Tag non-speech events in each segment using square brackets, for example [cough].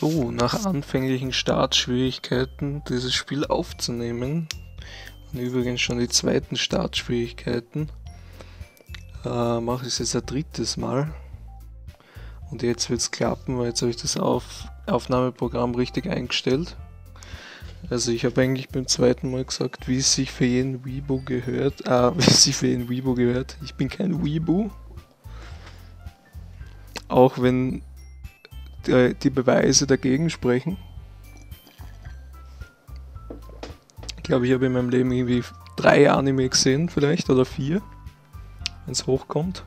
So, nach anfänglichen Startschwierigkeiten dieses Spiel aufzunehmen, und übrigens schon die zweiten Startschwierigkeiten, äh, mache ich es jetzt ein drittes Mal. Und jetzt wird es klappen, weil jetzt habe ich das Auf Aufnahmeprogramm richtig eingestellt. Also ich habe eigentlich beim zweiten Mal gesagt, wie es sich für jeden Weibo gehört. Ah, [laughs] wie es sich für jeden Weibo gehört. Ich bin kein Weibo. Auch wenn die Beweise dagegen sprechen. Ich glaube, ich habe in meinem Leben irgendwie drei Anime gesehen, vielleicht, oder vier, wenn es hochkommt.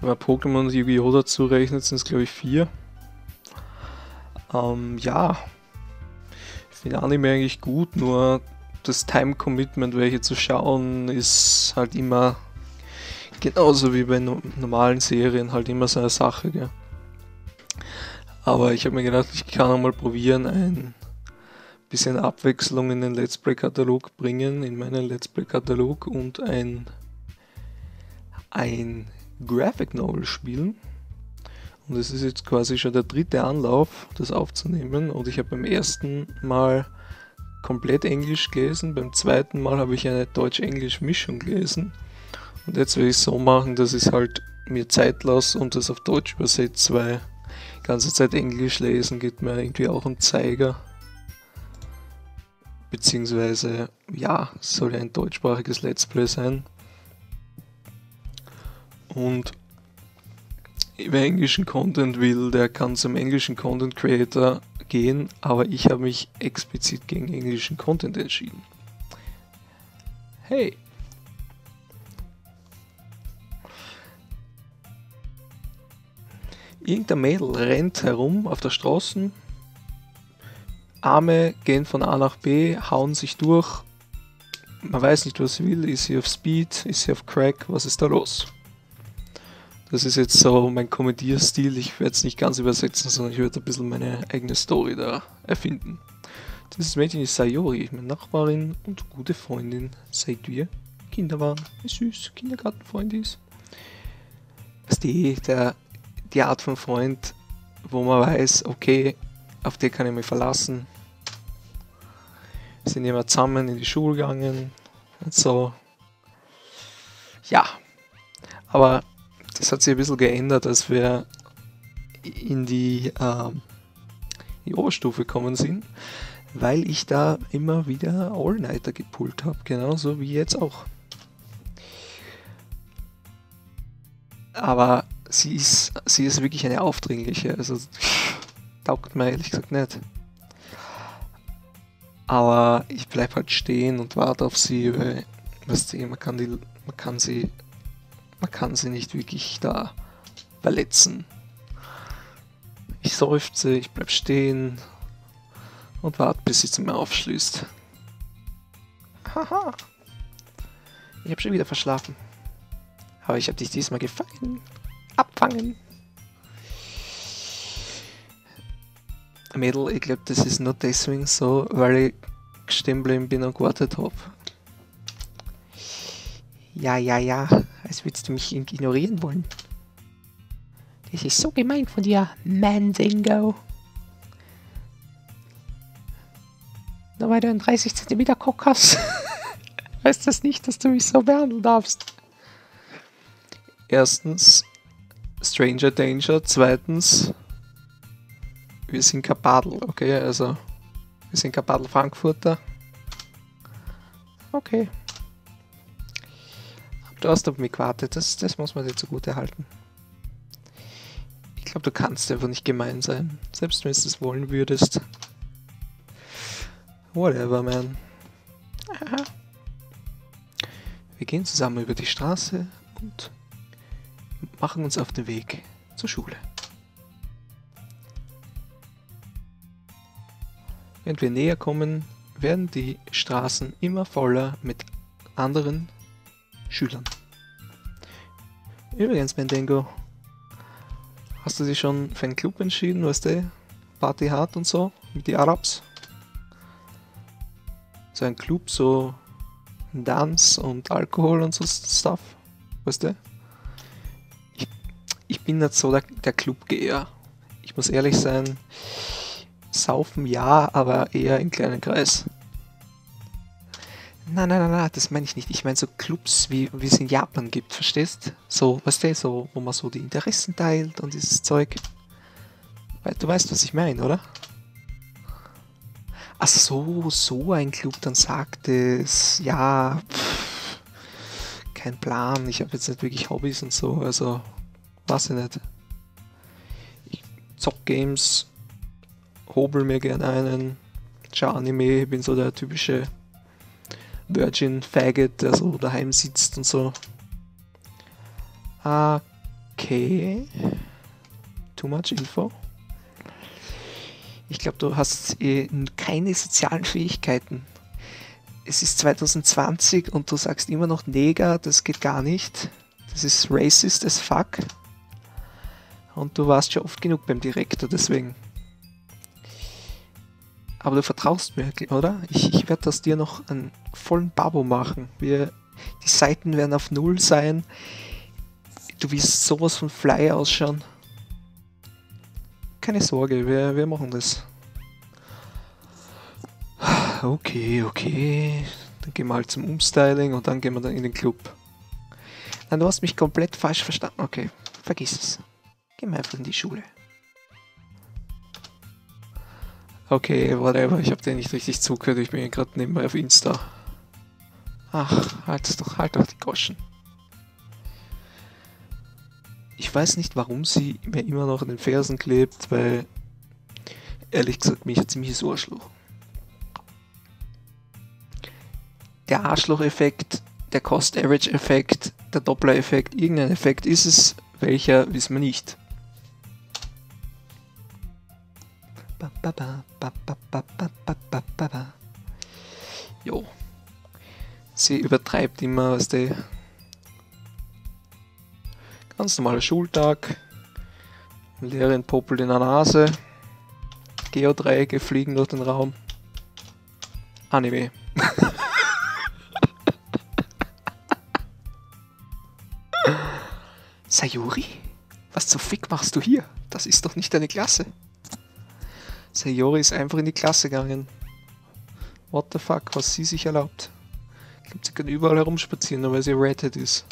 Wenn man Pokémon und Yu-Gi-Oh! dazu rechnet, sind es glaube ich vier. Ähm, ja. Ich finde Anime eigentlich gut, nur das Time-Commitment, welche zu schauen, ist halt immer genauso wie bei no normalen Serien halt immer so eine Sache, gell. Aber ich habe mir gedacht, ich kann auch mal probieren, ein bisschen Abwechslung in den Let's Play-Katalog bringen, in meinen Let's Play-Katalog und ein, ein Graphic Novel spielen. Und es ist jetzt quasi schon der dritte Anlauf, das aufzunehmen. Und ich habe beim ersten Mal komplett Englisch gelesen, beim zweiten Mal habe ich eine Deutsch-Englisch-Mischung gelesen. Und jetzt will ich es so machen, dass ich es halt mir Zeit lasse und das auf Deutsch übersetze, weil ganze Zeit Englisch lesen geht mir irgendwie auch um Zeiger. Beziehungsweise, ja, es soll ja ein deutschsprachiges Let's Play sein. Und wer englischen Content will, der kann zum englischen Content Creator gehen, aber ich habe mich explizit gegen englischen Content entschieden. Hey! Irgendein Mädel rennt herum auf der Straße. Arme gehen von A nach B, hauen sich durch. Man weiß nicht, was sie will. Ist sie auf Speed? Ist sie auf Crack? Was ist da los? Das ist jetzt so mein Kommentierstil. Ich werde es nicht ganz übersetzen, sondern ich werde ein bisschen meine eigene Story da erfinden. Dieses Mädchen ist Sayori, meine Nachbarin und gute Freundin, seit wir Kinder waren. Wie süß, Kindergartenfreund ist. Was die, der die Art von Freund, wo man weiß, okay, auf den kann ich mich verlassen. Wir sind immer zusammen in die Schule gegangen und so. Ja, aber das hat sich ein bisschen geändert, als wir in die, ähm, die Oberstufe gekommen sind, weil ich da immer wieder All-Nighter gepult habe, genauso wie jetzt auch. Aber sie ist, sie ist wirklich eine aufdringliche. Also taugt mir ehrlich gesagt nicht. Aber ich bleib halt stehen und warte auf sie, weil weißt du, man kann die, man kann sie, man kann sie nicht wirklich da verletzen. Ich seufze, ich bleib stehen und warte, bis sie zu mir aufschließt. Haha. Ich habe schon wieder verschlafen. Aber ich habe dich diesmal gefangen abfangen. Mädel, ich glaube, das ist nur deswegen so, weil ich stehen geblieben bin und gewartet habe. Ja, ja, ja, als würdest du mich ignorieren wollen. Das ist so gemein von dir, Mandingo. Nur weil du einen 30 cm Cock hast, [laughs] heißt das nicht, dass du mich so behandeln darfst. Erstens, Stranger Danger. Zweitens, wir sind Kapadel, okay? Also, wir sind Kapadel Frankfurter. Okay. Du hast auf mich gewartet, das, das muss man dir zugute halten. Ich glaube, du kannst einfach nicht gemein sein, selbst wenn du es wollen würdest. Whatever, man. Aha. [laughs] Wir gehen zusammen über die Straße und machen uns auf den Weg zur Schule. Wenn wir näher kommen, werden die Straßen immer voller mit anderen Schülern. Übrigens, Bendengo, hast du dich schon für einen Club entschieden, was der Party hat und so, mit den Arabs? So ein Club, so Dance und Alkohol und so Stuff, weißt du? Ich bin nicht so der, der Clubgeher. Ich muss ehrlich sein, saufen ja, aber eher im kleinen Kreis. Nein, nein, nein, nein, das meine ich nicht. Ich meine so Clubs, wie, wie es in Japan gibt, verstehst? So, weißt du, so, wo man so die Interessen teilt und dieses Zeug. Weil du weißt, was ich meine, oder? Ach so, so ein Club, dann sagt es, ja, pff, kein Plan, ich habe jetzt nicht wirklich Hobbys und so, also, weiß ich nicht. Ich zock Games, hobel mir gerne einen, schau Anime, bin so der typische Virgin Faggot, der so daheim sitzt und so. Okay. Too much info. Ich glaube, du hast eh keine sozialen Fähigkeiten. Es ist 2020 und du sagst immer noch Neger, das geht gar nicht. Das ist racist as fuck. Und du warst schon oft genug beim Direktor, deswegen. Aber du vertraust mir, oder? Ich, ich werde das dir noch einen vollen Babo machen. Wir, die Seiten werden auf Null sein. Du wirst sowas von Fly ausschauen. Keine Sorge, wir, wir machen das. Okay, okay. Dann gehen wir halt zum Umstyling und dann gehen wir dann in den Club. Nein, du hast mich komplett falsch verstanden. Okay, vergiss es. Gehen wir einfach in die Schule. Okay, whatever, ich habe dir nicht richtig zugehört, ich bin gerade nebenbei auf Insta. Ach, halt doch, halt doch die Goschen. Ich weiß nicht, warum sie mir immer noch in den Fersen klebt, weil ehrlich gesagt mich ein ziemliches Arschloch. Der Arschloch-Effekt, der Cost-Average-Effekt, der Doppler-Effekt, irgendein Effekt ist es, welcher wissen wir nicht. Jo. Sie übertreibt immer, was der ganz normaler Schultag. Lehrerin popelt in der Nase. Geodreiecke fliegen durch den Raum. Anime. [laughs] Sayuri? Was zum Fick machst du hier? Das ist doch nicht deine Klasse. Sayori ist einfach in die Klasse gegangen. What the fuck, was sie sich erlaubt. Ich glaube, sie kann überall herumspazieren, nur weil sie Redhead ist.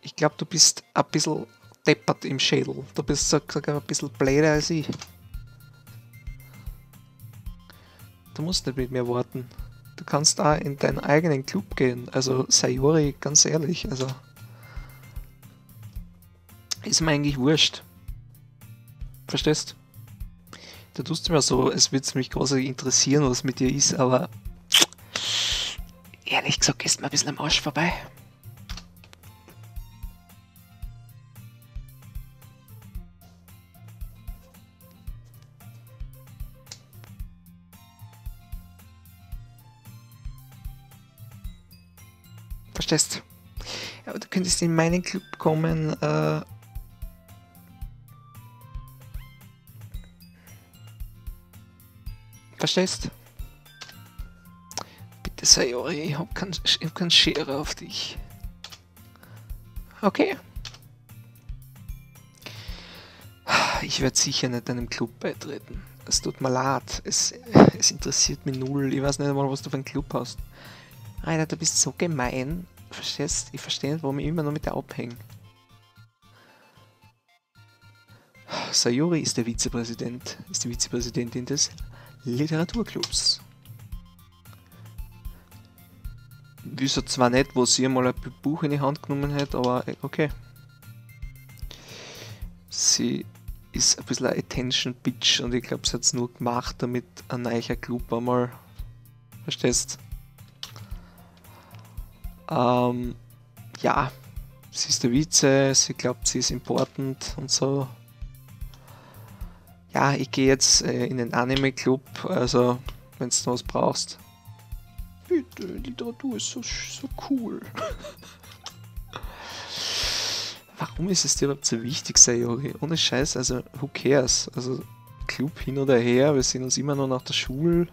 Ich glaube, du bist ein bisschen deppert im Schädel. Du bist sogar ein bisschen bläder als ich. Du musst nicht mit mir warten. Du kannst da in deinen eigenen Club gehen. Also Sayori, ganz ehrlich, also ist mir eigentlich wurscht. Verstehst? Da tust du mir so, es würde mich großartig interessieren, was mit dir ist, aber ehrlich gesagt, gehst mir ein bisschen am Arsch vorbei. Verstehst? Ja, du könntest in meinen Club kommen, äh, Verstehst? Bitte Sayori, ich hab keinen kein Schere auf dich. Okay. Ich werde sicher nicht deinem Club beitreten. Es tut mir leid. Es, es interessiert mich null. Ich weiß nicht einmal, was du für einen Club hast. Alter, du bist so gemein. Verstehst? Ich verstehe nicht, warum ich immer noch mit dir abhänge. Sayori ist der Vizepräsident, ist die Vizepräsidentin des Literaturclubs. Wüsste zwar nicht, wo sie mal ein Buch in die Hand genommen hat, aber äh, okay. Sie ist ein bisschen ein Attention Bitch und ich glaube, sie hat es nur gemacht, damit ein neuer Club einmal. Verstehst? Ähm, ja, sie ist der Vize, sie glaubt, sie ist important und so ja, ich gehe jetzt äh, in den Anime-Club, also wenn du was brauchst. Bitte, Literatur ist so, so cool. Warum ist es dir überhaupt so wichtig, Sayori? Ohne Scheiß, also who cares? Also Club hin oder her, wir sehen uns immer noch nach der Schule.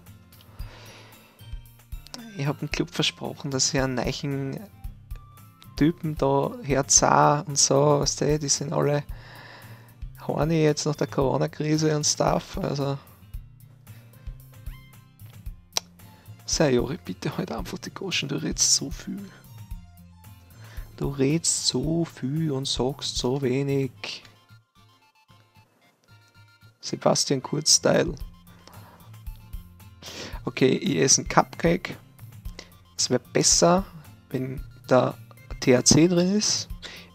Ich habe dem Club versprochen, dass ich einen neuen Typen da, Herz und so, weißt du, die sind alle horny jetzt nach der Corona-Krise und Stuff, also Sei Jori, bitte halt einfach die Goschen, du redest so viel. Du redest so viel und sagst so wenig. Sebastian Kurz-Style. Okay, ich esse einen Cupcake. Es wäre besser, wenn da THC drin ist.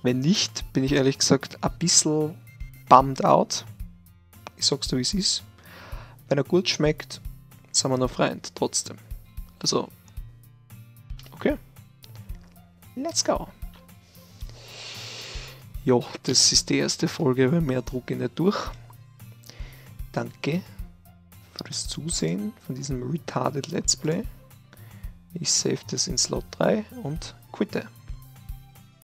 Wenn nicht, bin ich ehrlich gesagt ein bisschen bummed out. Ich sag's dir, wie es ist. Wenn er gut schmeckt, sind wir noch Freund, trotzdem. Also, okay. Let's go. Ja, das ist die erste Folge, weil mehr drucke ich nicht durch. Danke fürs Zusehen von diesem Retarded Let's Play. Ich save das in Slot 3 und quitte.